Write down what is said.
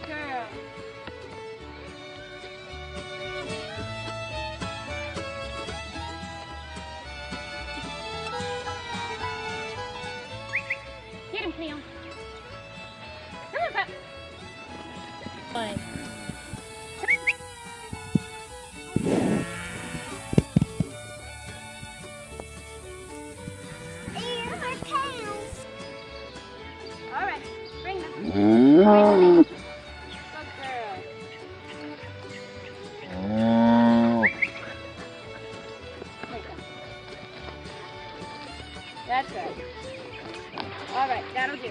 Good girl. Get him, Cleo. Come on, Pep. Fine. All right, bring them. Bring them. That's right. All right, that'll do.